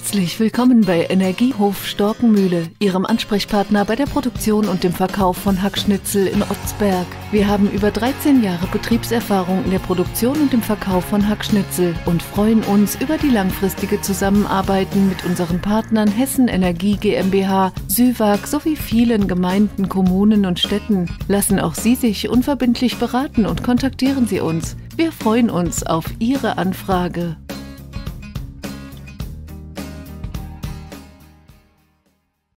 Herzlich willkommen bei Energiehof Storkenmühle, Ihrem Ansprechpartner bei der Produktion und dem Verkauf von Hackschnitzel in Otzberg. Wir haben über 13 Jahre Betriebserfahrung in der Produktion und dem Verkauf von Hackschnitzel und freuen uns über die langfristige Zusammenarbeit mit unseren Partnern Hessen Energie GmbH, Süwag sowie vielen Gemeinden, Kommunen und Städten. Lassen auch Sie sich unverbindlich beraten und kontaktieren Sie uns. Wir freuen uns auf Ihre Anfrage.